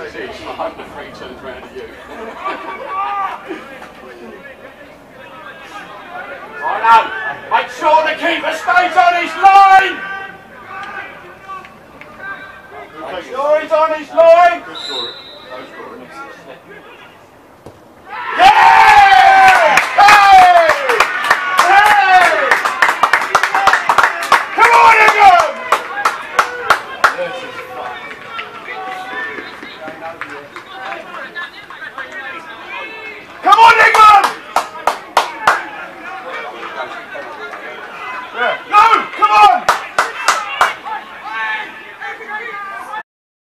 I the turns round to you. right now, make sure the keeper stays on his line! Make sure he's on his line! Yeah.